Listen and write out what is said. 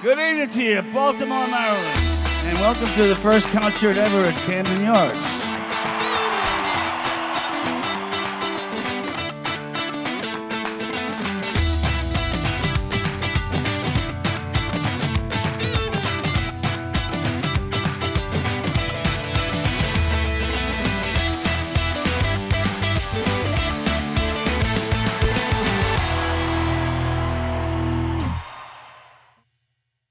Good evening to you, Baltimore, Maryland, and welcome to the first concert ever at Camden Yards.